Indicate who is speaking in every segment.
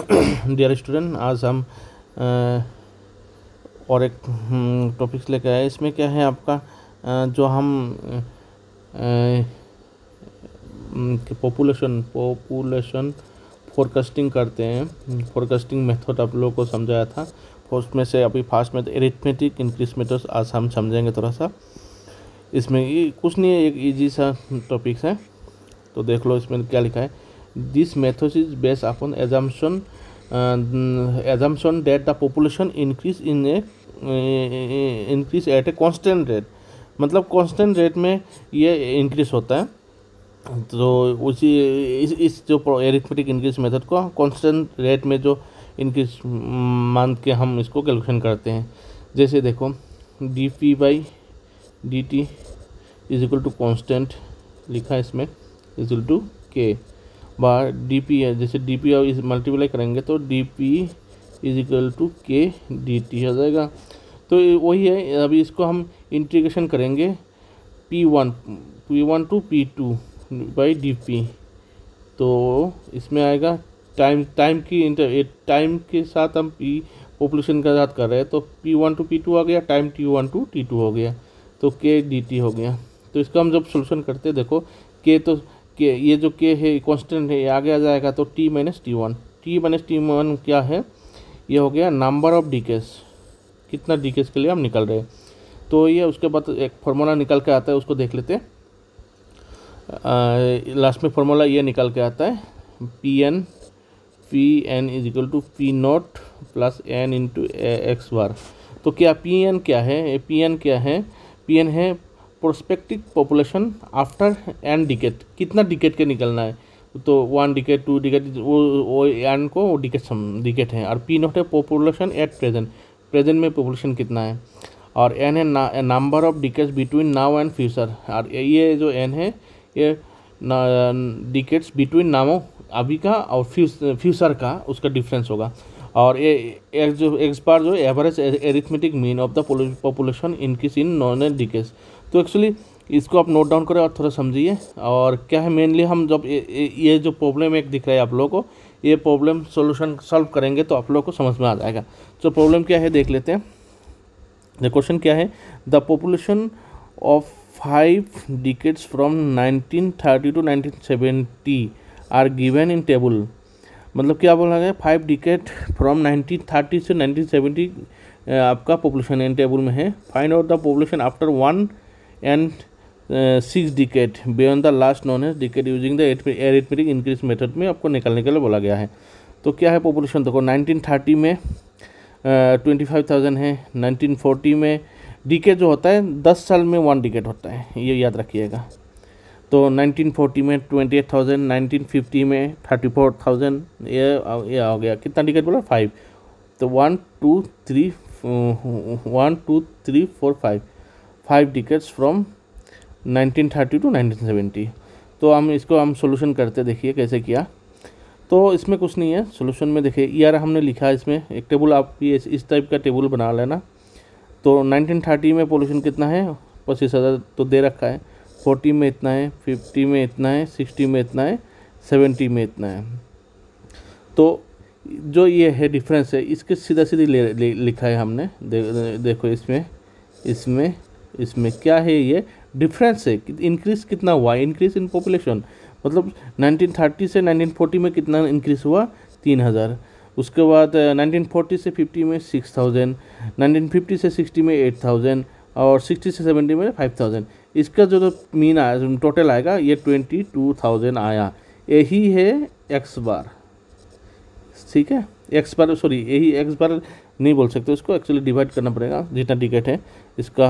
Speaker 1: Dear student आज हम और एक टॉपिक्स लेके आए। इसमें क्या है आपका? जो हम पॉपुलेशन पॉपुलेशन फोरकास्टिंग करते हैं। फोरकास्टिंग मेथड आप लोगों को समझाया था। फ़र्स्ट में से अभी फास्ट में एरिथमेटिक इंक्रीज मेथड आज हम समझेंगे थोड़ा सा। इसमें कुछ नहीं है, एक इजी सा टॉपिक्स है। तो देख लो इसमें क्या लिखा है। This method is based upon assumption assumption that the population increase in a increase at a constant rate मतलब कांस्टेंट रेट में ये इंक्रीज होता है। तो उसी इस, इस जो एरिथमेटिक इंक्रीज मेथड को कांस्टेंट रेट में जो इंक्रीज मान के हम इसको कैलकुलेशन करते हैं। जैसे देखो D P by D T is equal to constant लिखा है इसमें इज़ इक्वल टू के बार डी पी है। जैसे डी पी इस मल्टीप्लाई करेंगे तो D P is equal to K D T हो जाएगा। तो वही है। अभी इसको हम इंटीग्रेशन करेंगे P one P one to P two by D P तो इसमें आएगा टाइम टाइम की इंटर टाइम के साथ हम पी पॉपुलेशन का साथ कर रहे हैं। तो P one to P two आ गया time T one to T two हो गया। तो के डी टी हो गया। तो इसका हम जब सोल्यूशन करते हैं, देखो के तो के, ये जो के है कांस्टेंट है, ये आगे आ जाएगा तो T minus T one T minus T one क्या है? ये हो गया नंबर ऑफ़ डिकेस कितना डिकेस के लिए हम निकल रहे हैं। तो ये उसके बाद एक फार्मूला निकल के आता है, उसको देख लेते हैं। लास्ट में फार्मूला ये निकल के आता है। P N P N is equal to P naught plus N into X bar तो क्या पी एन क्या है? पी एन क्या है? पी एन है prospective population after N decade कितना डिकेट के निकलना है? तो वन डिकेट टू डिकेट वो वो एन को डिकेट सम डिकेट है। और पी नॉट है पॉपुलेशन एट प्रेजेंट प्रेजेंट में पॉपुलेशन कितना है? और एन है number of decades between now and future और ये जो एन है, ये डिकेट्स बिटवीन नामो अभी का और फ्यूचर का, उसका डिफरेंस होगा। और ये एक जो एक बार जो average arithmetic mean of the population increase in known decades तो एक्चुअली इसको आप नोट डाउन करें और थोड़ा समझिए। और क्या है मेनली हम जब ये, ये जो प्रॉब्लम एक दिख रहा है आप लोगों को ये प्रॉब्लम सॉल्यूशन सॉल्व करेंगे तो आप लोगों को समझ में आ जाएगा। तो प्रॉब्लम क्या है देख लेते हैं। द क्वेश्चन क्या है? The population of five decades from 1930 to 1970 are given in table मतलब क्या बोला गया फाइव डिकेट फ्रॉम 1930 से 1970 आपका पॉपुलेशन इन टेबल में है। Find out the population after one and six decade beyond the last known age decade using the arithmetic increase method में आपको निकालने के लिए बोला गया है। तो क्या है पॉपुलेशन देखो 1930 में ट्वेंटी फाइव थाउज़ेंड है। 1940 में डिकेट जो होता है, दस साल में वन डिकेट होता है। ये याद रखिएगा। तो 1940 में 28,000 1950 में 34,000 ये ये हो गया। कितना टिकट बोला? फाइव तो one two three one two three four five five decades from 1930 to 1970 तो हम इसको हम सोल्यूशन करते देखिए कैसे किया। तो इसमें कुछ नहीं है सोल्यूशन में देखिए। यार हमने लिखा है इसमें। एक टेबल आप भी इस टाइप का टेबल बना लेना। तो 1930 में पोल्यूशन कितना है? पच्चीस हज़ार तो दे रखा है। फोर्टी में इतना है फिफ्टी में इतना है सिक्सटी में इतना है सेवेंटी में इतना है। तो जो ये है डिफरेंस है इसके सीधा सीधी लिखा है हमने। दे, देखो इसमें इसमें इसमें क्या है ये? डिफरेंस है कि इंक्रीज कितना हुआ? इंक्रीज इन पॉपुलेशन मतलब 1930 से 1940 में कितना इंक्रीज हुआ? तीन हज़ार। उसके बाद 1940 से 50 में 6000 1950 से 60 में 8000 और 60 से 70 में 5000 इसका जो तो मीन आया टोटल आएगा, ये 22000 आया। यही है एक्स बार ठीक है? एक्स बार सॉरी यही एक्स बार नहीं बोल सकते, उसको एक्चुअली डिवाइड करना पड़ेगा, जितना टिकट है, इसका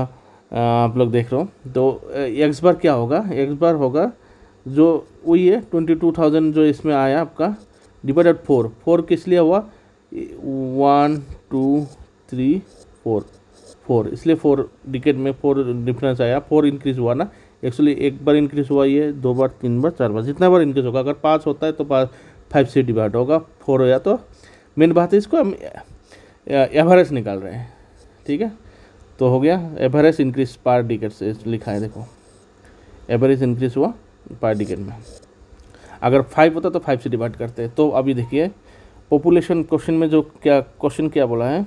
Speaker 1: आप लोग देख रहे हो। तो एक्स बार क्या होगा? एक्स बार होगा, जो, वही है ट्वेंटी टू थाउज़ेंड जो इसमें आया आपका डिवाइडेड फोर फोर किस लिए हुआ? One two three four four, इसलिए फोर डिकेट में फोर डिफरेंस आया, फोर इंक्रीज हुआ ना। एक्चुअली एक बार इंक्रीज हुआ ये, दो बार, तीन बार, चार बार, जितना बार इंक्रीज होगा, अगर पाँच होता है तो पाँच फाइव से डिवाइड होगा फोर हो या तो। मेन बात है इसको हम एवरेज निकाल रहे हैं, ठीक है? तो हो गया एवरेज इंक्रीज पार डिकेट से लिखा है, देखो। एवरेज इंक्रीज हुआ पार डिकेट में। अगर फाइव होता तो फाइव से डिवाइड करते। तो अभी देखिए पॉपुलेशन क्वेश्चन में जो क्या क्वेश्चन क्या बोला है?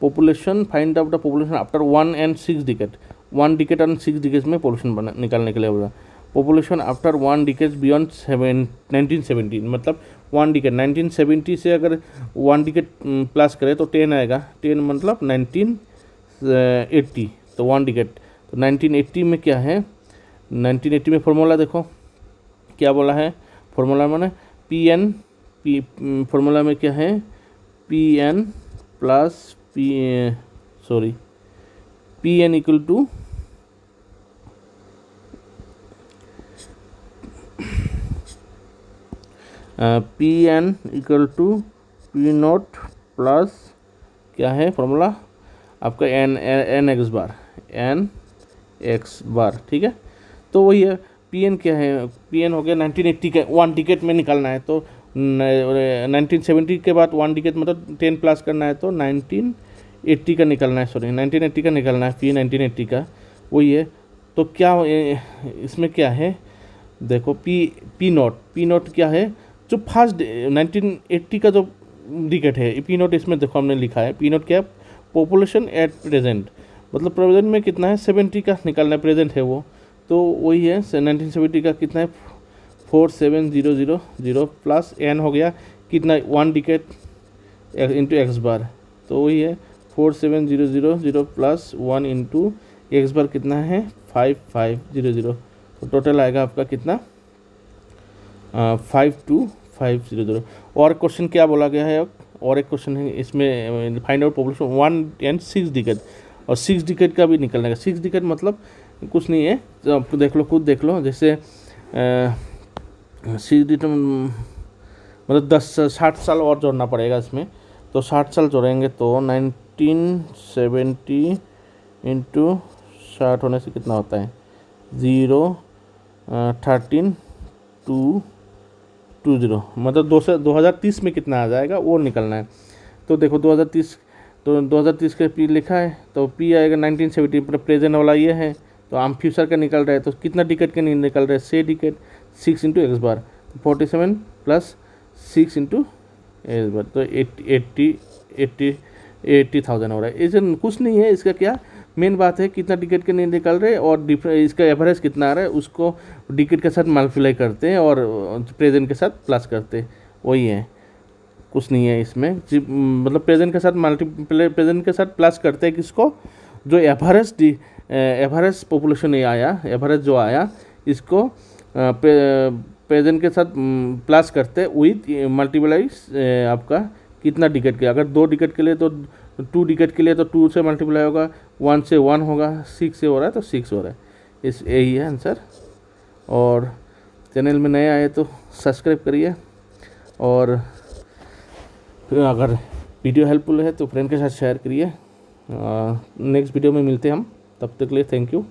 Speaker 1: Population find out the population after one and six decade one decade and six decade में पॉपुलेशन बना, निकालने के लिए बोला। Population after one decade beyond seven nineteen seventeen मतलब वन डिकेट नाइनटीन सेवेंटी से अगर वन डिकेट प्लस करें तो टेन आएगा। टेन मतलब नाइनटीन एट्टी तो वन डिकेट तो नाइनटीन एट्टी में क्या है? नाइनटीन एट्टी में फॉर्मूला देखो। क्या बोला है? फॉर्मूला मैंने पी एन पी फॉर्मूला में क्या है? P N plus P sorry P N equal to P N equal to P nought plus क्या है फॉर्मूला आपका N N X bar N X bar ठीक है? तो वही है पी एन क्या है? पी एन हो गया नाइनटीन एट्टी का वन टिकट में निकालना है तो नाइनटीन सेवेंटी के बाद वन टिकट मतलब टेन प्लस करना है तो नाइनटीन एट्टी का निकलना है सॉरी नाइनटीन एट्टी का निकलना है पी नाइनटीन एट्टी का। वही है तो क्या इसमें क्या है? देखो P P nought P nought क्या है? जो फ़र्स्ट नाइनटीन एट्टी का जो डिकेट है पी नोट इसमें देखो हमने लिखा है। पी नोट क्या है? पॉपुलेशन एट प्रेजेंट मतलब प्रेजेंट में कितना है? सेवेंटी का निकालना है प्रेजेंट है वो। तो वही है नाइनटीन सेवेंटी का कितना है? Four seven zero zero zero plus N हो गया कितना one decade into X bar. तो वही है, four seven zero zero zero plus one into X bar कितना है? Five five zero zero. तो टोटल आएगा आपका कितना? Five two five zero zero. और क्वेश्चन क्या बोला गया है अब? और एक क्वेश्चन है, इसमें find out population one and six decade और सिक्स डिकेट का भी निकलने का। सिक्स डिकेट मतलब कुछ नहीं है तो आप देख लो, खुद देख लो। जैसे सिक्स डिकेट मतलब दस साठ साल और जोड़ना पड़ेगा इसमें। तो साठ साल जोड़ेंगे तो नाइनटीन सेवेंटी इंटू साठ होने से कितना होता है? Zero thirteen, two two zero. मतलब दो से, दो हज़ार तीस में कितना आ जाएगा, वो निकलना है। तो देखो दो हज़ार तीस तो दो हज़ार तीस का पी लिखा है तो पी आएगा नाइनटीन सेवेंटी प्रेजेंट वाला ये है तो हम फ्यूचर का निकल रहा है तो कितना टिकट के निकल रहे है? से decade. Six into X bar forty seven plus six into X bar तो eighty eighty eighty eighty thousand हो रहा है। इसे कुछ नहीं है, इसका क्या मेन बात है, कितना टिकट के नहीं निकल रहे और इसका एवरेज कितना आ रहा है, उसको टिकट के साथ मल्टीप्लाई करते हैं और प्रेजेंट के साथ प्लस करते हैं। वही है। कुछ नहीं है इसमें। मतलब प्रेजेंट के साथ मल्टीप्लाई प्रेजेंट के साथ प्लस करते हैं किसको? जो एवरेज एवरेज पॉपुलेशन आया एवरेज जो आया, इसको प्रेजेंट के साथ प्लस करते विथ मल्टीप्लाई आपका कितना टिकट के अगर दो टिकट के लिए तो टू टिकट के लिए तो टू से मल्टीप्लाई होगा वन से वन होगा सिक्स से हो रहा है तो सिक्स हो रहा है। इस, यही है आंसर और चैनल में नए आए तो सब्सक्राइब करिए। और अगर वीडियो हेल्पफुल है तो फ्रेंड के साथ शेयर करिए। नेक्स्ट वीडियो में मिलते हैं हम। तब तक के लिए थैंक यू